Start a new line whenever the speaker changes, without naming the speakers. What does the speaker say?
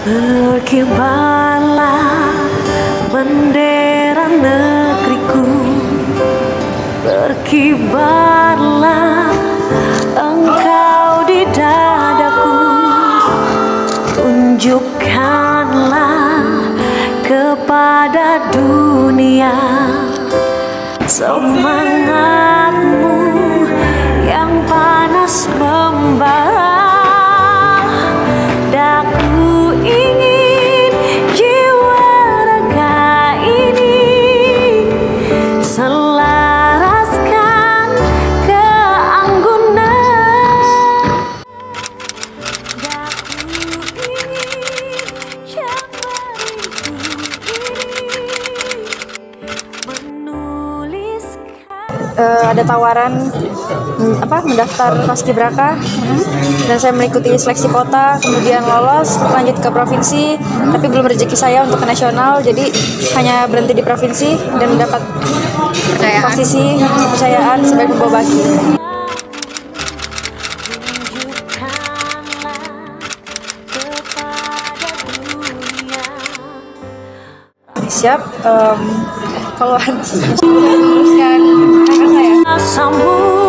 Berkibarlah bendera negeriku. Berkibarlah engkau di dadaku. Tunjukkanlah kepada dunia Semangatmu settle
Eh, ada tawaran mm, apa mendaftar paskibraka dan saya mengikuti seleksi kota kemudian lolos lanjut ke provinsi tapi belum rezeki saya untuk ke nasional jadi hanya berhenti di provinsi dan mendapat posisi kepercayaan sebagai pembawa baki. Siap em, kalau kakak saya
Sambut